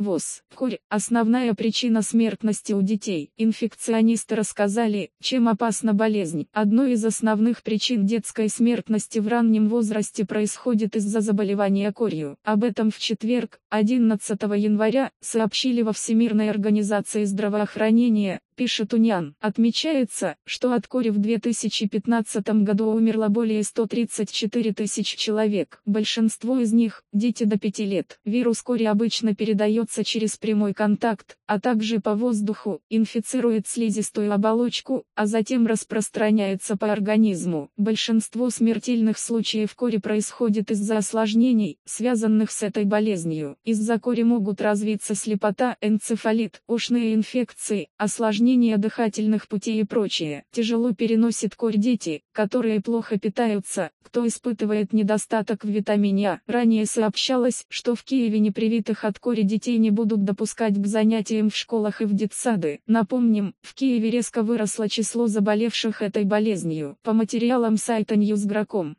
ВОЗ. Корь – основная причина смертности у детей. Инфекционисты рассказали, чем опасна болезнь. Одной из основных причин детской смертности в раннем возрасте происходит из-за заболевания корью. Об этом в четверг, 11 января, сообщили во Всемирной организации здравоохранения, пишет Унян. Отмечается, что от кори в 2015 году умерло более 134 тысяч человек. Большинство из них – дети до 5 лет. Вирус кори обычно передается через прямой контакт, а также по воздуху, инфицирует слизистую оболочку, а затем распространяется по организму. Большинство смертельных случаев кори происходит из-за осложнений, связанных с этой болезнью. Из-за кори могут развиться слепота, энцефалит, ушные инфекции, осложнения осложнения дыхательных путей и прочее. Тяжело переносит корь дети, которые плохо питаются, кто испытывает недостаток в витамине А. Ранее сообщалось, что в Киеве непривитых от кори детей не будут допускать к занятиям в школах и в детсады. Напомним, в Киеве резко выросло число заболевших этой болезнью. По материалам сайта Newsgro.com.